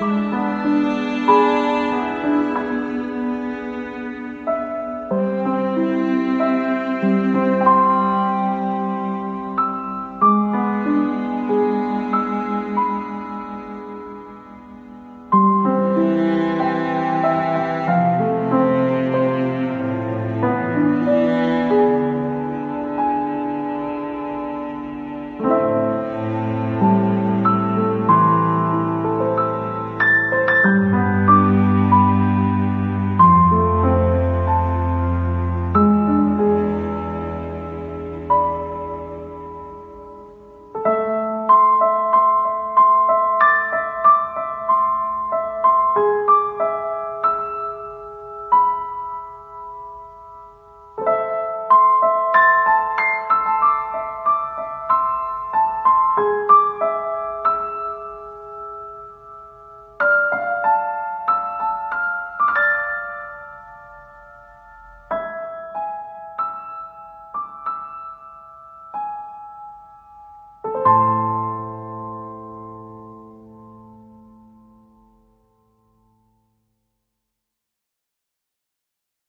you